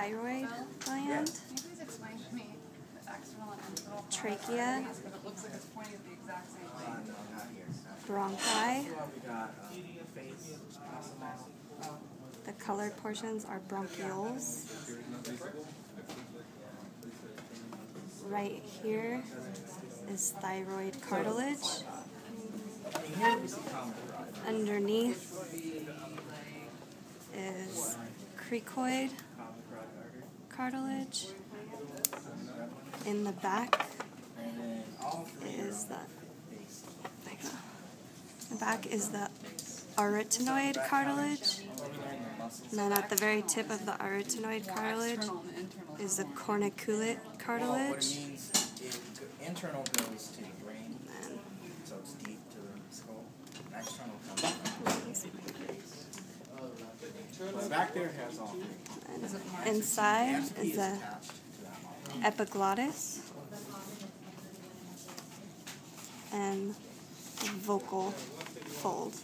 thyroid gland, Please explain to me the external and internal Trachea. because it looks like it's pointing at the exact same Uh, thing. no, not here. bronchi. Well, we got face, muscle mass. The colored portions are bronchioles. Right here is thyroid cartilage. And here we see common carotid. Underneath is cricoid Common carotid artery. Cartilage. In the back is the face. Uh, the back is the arytenoid cartilage. And then at the very tip of the arytenoid cartilage is the corniculate cartilage. internal goes to the brain, Back there has all three. inside is is the attached to that muscle. epiglottis and vocal fold.